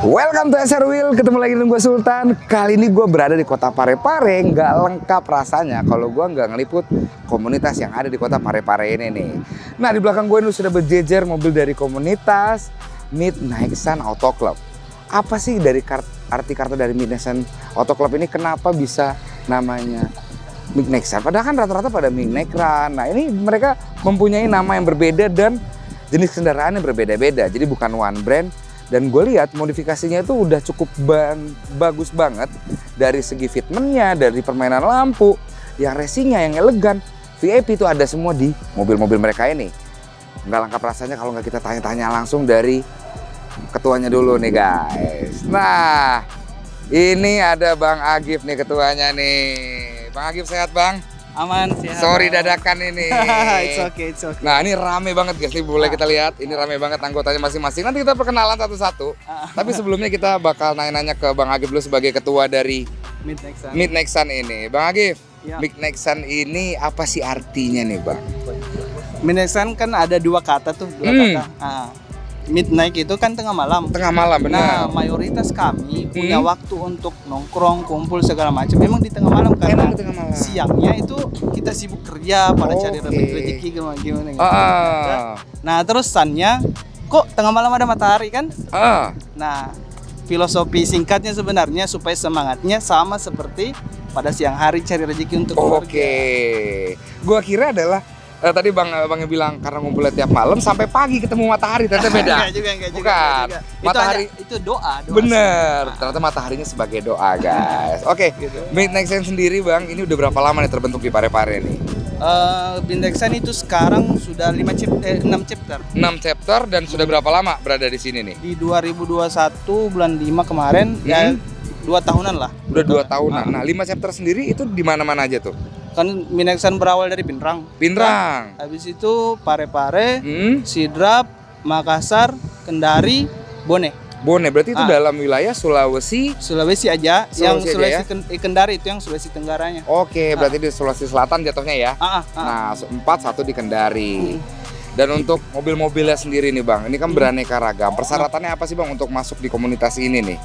Welcome to SR Wheel, ketemu lagi dengan gue Sultan. Kali ini gue berada di kota Parepare. Nggak lengkap rasanya. Kalau gue nggak ngeliput komunitas yang ada di kota Parepare ini nih. Nah di belakang gue ini sudah berjejer mobil dari komunitas Midnight Sun Auto Club. Apa sih dari kart, arti kata dari Midnight Sun Auto Club ini? Kenapa bisa namanya Midnight Sun? Padahal kan rata-rata pada Midnight Run Nah ini mereka mempunyai nama yang berbeda dan jenis kendaraan yang berbeda-beda. Jadi bukan one brand dan gue lihat modifikasinya itu udah cukup bang, bagus banget dari segi fitmentnya, dari permainan lampu, yang racingnya, yang elegan. VIP itu ada semua di mobil-mobil mereka ini. Nggak lengkap rasanya kalau nggak kita tanya-tanya langsung dari ketuanya dulu nih guys. Nah, ini ada Bang Agif nih ketuanya nih. Bang Agif sehat bang? Aman sih. Sorry dadakan ini. it's okay, it's okay. Nah ini rame banget guys, nih boleh kita lihat. Ini rame banget anggotanya masing-masing. Nanti kita perkenalan satu-satu. Tapi sebelumnya kita bakal nanya-nanya ke Bang Agif dulu sebagai ketua dari. Midnight Sun ini. Bang Agif, Ya. Sun ini apa sih artinya nih Bang? Sun kan ada dua kata tuh, dua Hmm. kata. Ah. Midnight itu kan tengah malam. Tengah malam Nah, benar. mayoritas kami punya Hmm. waktu untuk nongkrong, kumpul segala macam. Memang di tengah malam karena Emang tengah malam. siangnya itu kita sibuk kerja pada cari Oke. rezeki gimana gimana gitu. Ah, Nah, terus sunnya kok tengah malam ada matahari kan? ah, Nah, filosofi singkatnya sebenarnya supaya semangatnya sama seperti pada siang hari cari rezeki untuk. Oke. Gua kira adalah eh, tadi Bang Bang bilang karena ngumpulnya tiap malam sampai pagi ketemu matahari ternyata beda. Enggak juga, enggak juga. Bukan. enggak juga. Itu Matahari- hanya- itu doa, doa. Bener, semua. ternyata mataharinya sebagai doa guys. Oke, Gitu. Midnight Sun sendiri bang, ini udah berapa lama nih terbentuk di Parepare nih? Eh, Bindeksan itu sekarang sudah 5 chapter, eh, 6 chapter. 6 chapter dan sudah berapa lama berada di sini nih? Di 2021 bulan 5 kemarin ya dua tahunan lah. Udah dua tahunan. Nah, 5 chapter sendiri itu di mana-mana aja tuh? Kan Bindeksan berawal dari Pinrang. Pinrang. Habis itu Parepare, Hmm, Sidrap, Makassar, Kendari, Bone. Bone berarti itu Ah. dalam wilayah Sulawesi. Sulawesi aja, yang Sulawesi aja Sulawesi ya? Eh, Kendari itu yang Sulawesi Tenggaranya. Oke, berarti di Sulawesi Selatan jatuhnya ya. Ah, ah, ah. Nah, empat satu di Kendari. Dan untuk mobil-mobilnya sendiri nih bang, ini kan beraneka ragam. Persyaratannya apa sih bang untuk masuk di komunitas ini nih?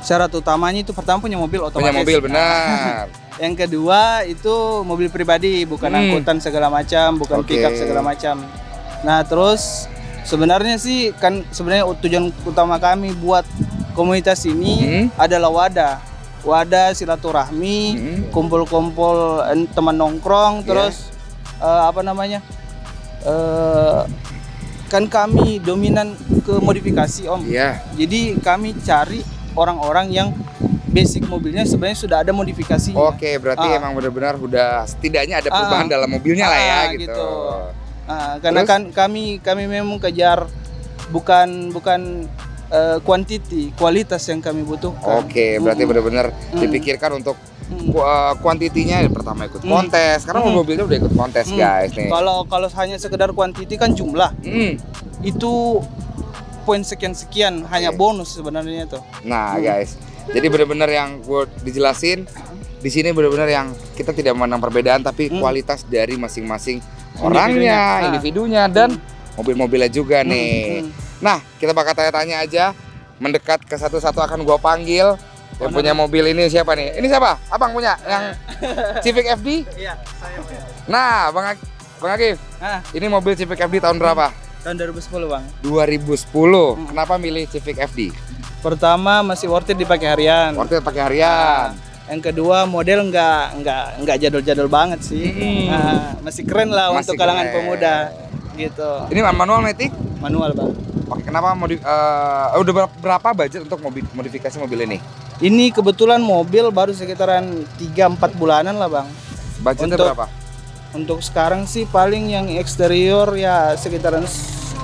Syarat utamanya itu pertama punya mobil otomatis. Punya mobil benar. Yang kedua itu mobil pribadi, bukan Hmm. angkutan segala macam, bukan Oke. pickup segala macam. Nah, terus sebenarnya sih kan sebenarnya tujuan utama kami buat komunitas ini Hmm. adalah wadah. Wadah silaturahmi, Hmm. kumpul-kumpul teman nongkrong, Iya. terus eh, apa namanya? eh, kan kami dominan ke modifikasi, Om. Iya. Jadi kami cari orang-orang yang basic mobilnya sebenarnya sudah ada modifikasinya. Oke, berarti Ah. emang benar-benar udah setidaknya ada Ah. perubahan dalam mobilnya lah ya Ah, gitu. gitu. Ah, karena Terus? kan kami kami memang kejar bukan bukan eh, quantity, kualitas yang kami butuhkan. Oke, berarti Mm-mm. benar-benar Mm. dipikirkan untuk Mm. ku- uh, kuantitinya pertama ikut Hmm. kontes. Karena Hmm. mobilnya udah ikut kontes Hmm. guys nih. Kalau kalau hanya sekedar quantity kan jumlah Hmm. itu poin sekian-sekian hanya Oke. bonus sebenarnya tuh. Nah, Hmm. guys. Jadi benar-benar yang gue dijelasin di sini benar-benar yang kita tidak memandang perbedaan tapi Hmm. kualitas dari masing-masing Individunya. orangnya, Ah. individunya dan mobil-mobilnya juga Hmm, nih. hmm. Nah, kita bakal tanya-tanya aja. Mendekat ke satu-satu akan gua panggil. Yang punya mobil ini siapa nih? Ini siapa? Abang punya yang Civic FD? Iya, saya. Nah, Bang Bang Agif, Ah, ini mobil Civic FD tahun berapa? Tahun 2010, Bang. 2010. Hmm. Kenapa milih Civic FD? Pertama masih worth it dipakai harian. Waktu itu pakai harian. Yang kedua model nggak nggak nggak jadul-jadul banget sih. Hmm. Nah, masih keren lah Masih untuk kalangan keren. pemuda gitu. Ini manual matic? Manual bang. Oke, kenapa modif eh, udah ber- berapa budget untuk modifikasi mobil ini? Ini kebetulan mobil baru sekitaran 3-4 bulanan lah bang. Budgetnya Untuk- berapa? Untuk sekarang sih paling yang eksterior ya sekitaran s-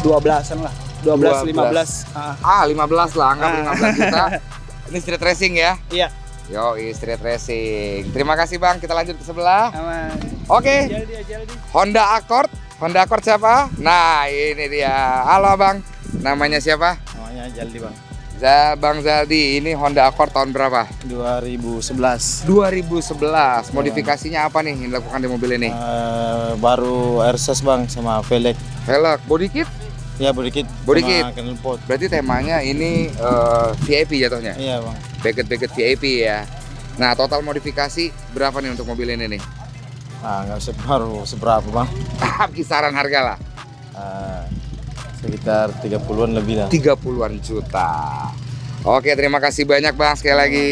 12-an lah. 12 15. Ah, Ah, 15 lah, anggap Ah. 15 juta. Ini street racing ya? iya, Yo, street racing. Terima kasih Bang, kita lanjut ke sebelah. aman. Oke, jaldi. Honda Accord. Honda Accord siapa? Nah, ini dia. Halo Bang, namanya siapa? Namanya Jaldi bang. Bang Zaldi, ini Honda Accord tahun berapa? 2011. 2011. Modifikasinya apa nih yang dilakukan di mobil ini? Eh, baru RSS bang sama velg. Velg, body kit? Ya body kit. Body kit. knalpot. Berarti temanya ini eh, VIP jatuhnya. Iya bang. Baget-baget VIP ya. Nah, total modifikasi berapa nih untuk mobil ini nih? Ah nggak usah baru seberapa bang. Kisaran harga lah. Ah, sekitar 30-an lebih lah. 30-an juta. Oke, terima kasih banyak Bang sekali lagi.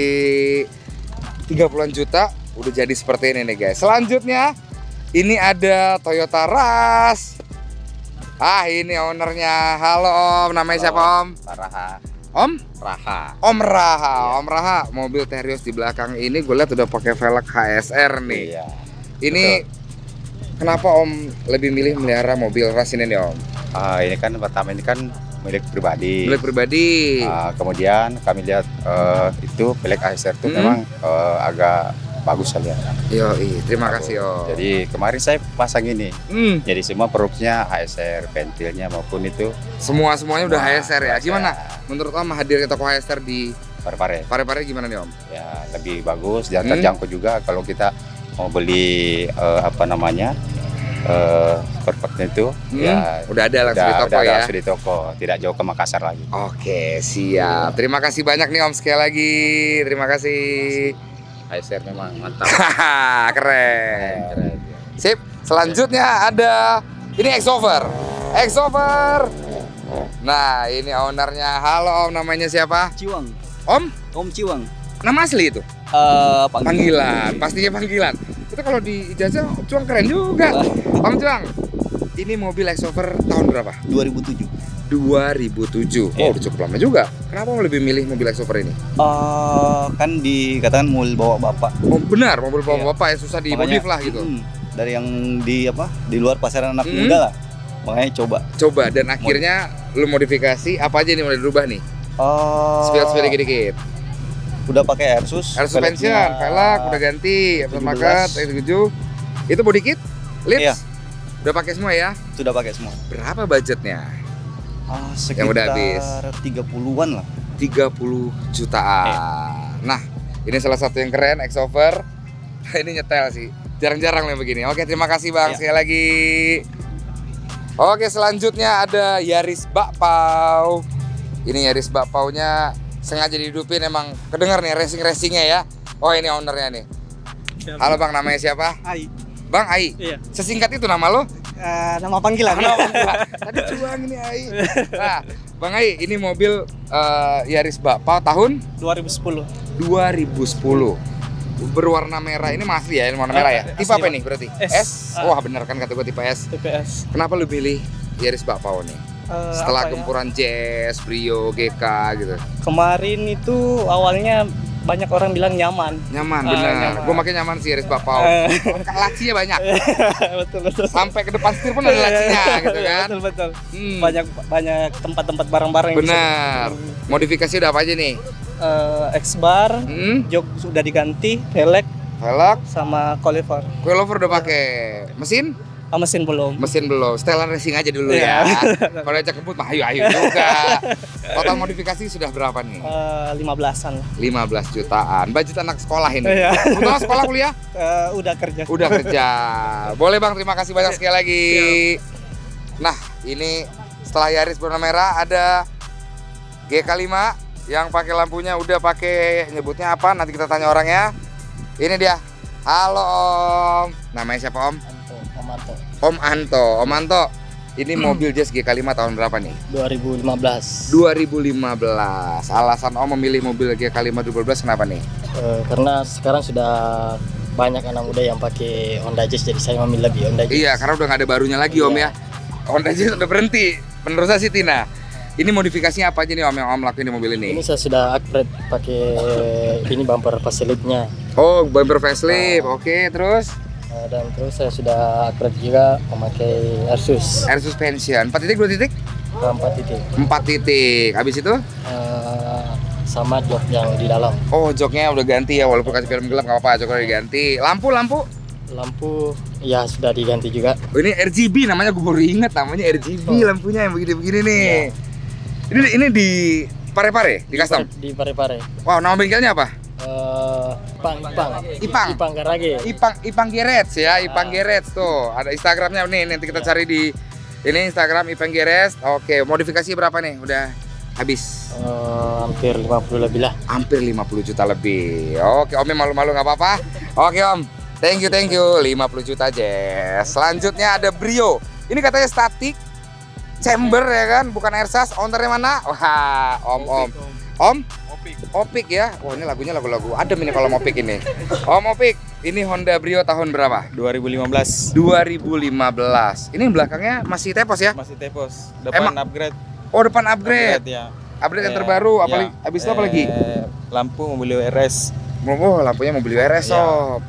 30-an juta udah jadi seperti ini nih guys. Selanjutnya ini ada Toyota Rush. Ah, ini ownernya. Halo Om, namanya siapa Om? Raha. Om? Raha. Om Raha. Om Raha, mobil Terios di belakang ini gue lihat udah pakai velg HSR nih. Iya. Ini kenapa Om lebih milih melihara mobil Rush ini nih Om? Ah, ini kan pertama ini kan milik pribadi. Milik pribadi. Ah, kemudian kami lihat eh, itu milik ASR itu Hmm. memang eh, agak bagus sekali ya. Yoi, terima kasih Om. Jadi kemarin saya pasang ini. Hmm. Jadi semua produksinya HSR, ventilnya maupun itu Semua semuanya udah HSR ya. Gimana? Menurut Om hadir toko HSR di pare-pare. Pare-Pare gimana nih Om? Ya lebih bagus dan Hmm. terjangkau juga kalau kita mau beli eh, apa namanya eh perfectnya itu Hmm, ya udah ada langsung udah, di toko udah ya. langsung di toko, tidak jauh ke Makassar lagi. Oke, siap. Terima kasih banyak nih Om sekali lagi. Terima kasih. HSR memang mantap. Haha, Keren. Sip. Selanjutnya ada ini Exover. Exover. Nah, ini ownernya. Halo Om, namanya siapa? Ciwang. Om? Om Ciwang. Nama asli itu? Eh Panggilan, pastinya panggilan. Itu kalau di ijazah Cuang keren juga. Om Cuang, ini mobil Exover tahun berapa? 2007. 2007. Oh, udah cukup lama juga. Kenapa Om lebih milih mobil Exover ini? Eh kan dikatakan mau bawa bapak. Oh, benar, mobil bawa Iya. bapak yang susah dimodif lah gitu. mm, dari yang di apa? Di luar pasaran anak Hmm. muda lah. Makanya coba. Coba dan akhirnya lu modifikasi apa aja nih mulai dirubah nih? Oh. Spill-spill dikit-dikit. Udah pakai air sus. Air suspension, velg udah ganti, aftermarket, 7 Itu body kit, lips. Iya. Udah pakai semua ya. Sudah pakai semua. Berapa budgetnya? Ah, Yang sekitar udah habis. 30-an lah. 30 jutaan. Nah, ini salah satu yang keren, Exover. ini nyetel sih. Jarang-jarang yang begini. Oke, terima kasih Bang Iya. sekali lagi. Oke, selanjutnya ada Yaris Bakpao. Ini Yaris Bakpaunya sengaja dihidupin emang kedengar nih racing-racingnya ya. Oh, ini ownernya nih. Halo Bang, namanya siapa? Ai. Bang Ai. Iya. Sesingkat itu nama lo? Eh, nama panggilan. Nama panggilan. Tadi cuang ini Ai. Nah, Bang Ai, ini mobil eh, Yaris Bakpao tahun 2010. 2010 berwarna merah ini masih ya ini warna merah ya Eh, tipe apa nih berarti S. Ah. wah bener kan kata gue tipe S TPS. kenapa lu pilih Yaris Bakpao nih Eh, setelah apa ya? gempuran Jazz, Brio, GK gitu Kemarin itu awalnya banyak orang bilang nyaman. nyaman bener nyaman. gue makin nyaman sih Yaris Bakpao Eh. lacinya banyak betul betul. sampai ke depan setir pun ada lacinya gitu kan Betul betul. Hmm, Banyak banyak tempat-tempat barang-barang bisa benar modifikasi udah apa aja nih Eh, X-bar, hmm, jok sudah diganti, velg velg sama coilover. coilover udah pakai mesin Ah, mesin belum. mesin belum. Setelan racing aja dulu Iya. ya kalau ajak kebut mah ayo ayo juga. Total modifikasi sudah berapa nih? Eh, 15-an lah. 15 jutaan. Budget anak sekolah ini. Iya. kebetulan sekolah kuliah? Eh, udah kerja. udah kerja. Boleh bang. Terima kasih banyak sekali lagi. Nah ini setelah Yaris berwarna merah ada GK5 yang pakai lampunya udah pakai nyebutnya apa? Nanti kita tanya orangnya. Ini dia. Halo om. Namanya siapa om Om Anto. Om Anto. Om Anto ini mobil Jazz GK5 tahun berapa nih? 2015 2015 alasan om memilih mobil GK5 2012 kenapa nih? Eh, karena sekarang sudah banyak anak muda yang pakai Honda Jazz jadi saya memilih lebih Honda Jazz Iya, karena udah nggak ada barunya lagi Om ya. Honda Jazz udah berhenti. Penerusnya si Tina. Ini modifikasinya apa aja nih Om yang Om lakuin di mobil ini? Ini? saya sudah upgrade pakai ini bumper faceliftnya. Oh, bumper facelift. Oke, terus dan terus saya sudah upgrade juga memakai Asus air suspension. 4 titik, 2 titik? 4 titik 4 titik. Habis itu? Eh, sama jok yang di dalam Oh, joknya udah ganti ya walaupun kasih film gelap nggak apa-apa, joknya udah diganti. Lampu, lampu. lampu ya sudah diganti juga Oh, ini RGB namanya gue baru inget namanya RGB Oh. lampunya yang begini-begini nih. Ini ini di pare-pare, di custom. di pare-pare Wow, nama bengkelnya apa? Eh, Ipang Ipang Ipang. Ipang Garage Ipang Ipang Gerets ya, Ipang Gerets tuh. Ada Instagramnya nih nanti kita cari di Ini Instagram Ipeng Geres. Oke, modifikasi berapa nih? Udah habis. Eh, hampir 50 lebih lah. Hampir 50 juta lebih. Oke, Om malu-malu nggak apa-apa. Oke, Om. Thank you, thank you. 50 juta aja. Selanjutnya ada Brio. Ini katanya statik chamber ya kan, bukan airsas. Ownernya mana? Wah, Om, Om. Om? Opik ya. Wah, ini lagunya lagu-lagu adem ini kalau Opik ini. Om Opik, ini Honda Brio tahun berapa? 2015 2015. Ini yang belakangnya masih tepos ya? masih tepos. Depan Emang- upgrade. Oh, depan upgrade. ya. Upgrade yang Eh, terbaru, ya. apalagi habis itu apa lagi? Eh, lampu mobil RS. Oh, lampunya mobil RS, Ya. sob.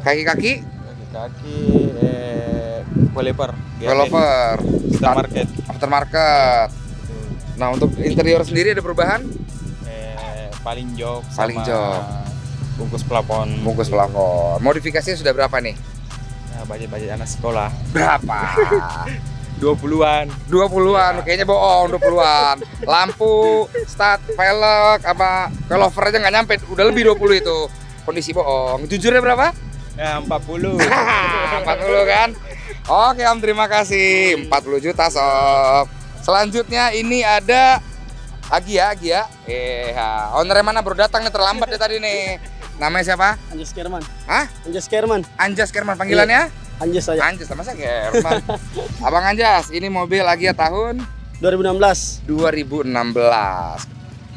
Kaki-kaki Kaki-kaki eh Wallpaper. Velover, Star Market. aftermarket. Nah, untuk interior sendiri ada perubahan? Paling jok. Paling sama jok. Bungkus plafon. Bungkus pelafon. Modifikasinya sudah berapa nih? Ya, budget-budget anak sekolah. Berapa? 20-an. 20-an, kayaknya bohong 20-an. Lampu, start, velg, apa velover aja nggak nyampe, udah lebih 20 itu. Kondisi bohong. Jujurnya berapa? Ya, 40. 40 kan? Oke Om, terima kasih. 40 juta sob. Selanjutnya ini ada Agia, Agia. Eh, ha. ownernya mana baru datang nih terlambat dia tadi nih. Namanya siapa? Anjas Kerman. Hah? Anjas Kerman. Anjas Kerman panggilannya? Anjas saja. Anjas sama saya Kerman. Abang Anjas, ini mobil Agia tahun 2016 2016.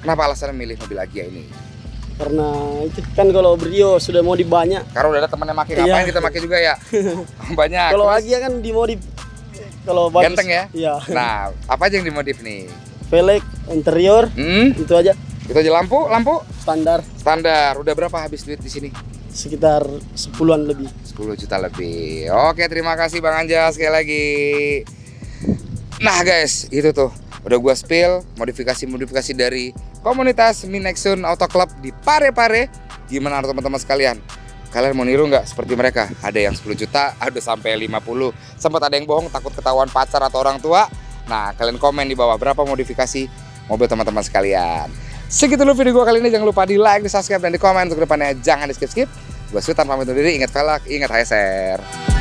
Kenapa alasan milih mobil Agia ini? karena itu kan kalau Brio sudah mau banyak. Karena udah ada temennya make, Iya. ngapain kita make juga ya? Banyak. Kalau Agia kan dimodif kalau bagus. Ganteng ya? Iya. Nah, apa aja yang dimodif nih? Velg, interior, Hmm? itu aja Itu aja lampu, lampu standar standar. Udah berapa habis duit di sini? sekitar 10-an lebih. 10 juta lebih. Oke, terima kasih Bang Anjas sekali lagi. Nah, guys, itu tuh. Udah gua spill modifikasi-modifikasi dari komunitas Minexun Auto Club di Parepare. Gimana teman-teman sekalian? Kalian mau niru nggak seperti mereka? Ada yang 10 juta, ada sampai 50. Sempat ada yang bohong takut ketahuan pacar atau orang tua. Nah, kalian komen di bawah berapa modifikasi mobil teman-teman sekalian. Segitu dulu video gue kali ini. Jangan lupa di like, di subscribe, dan di komen untuk ke depannya. Jangan di skip-skip. Gue Sultan pamit undur diri. Ingat velg, ingat HSR.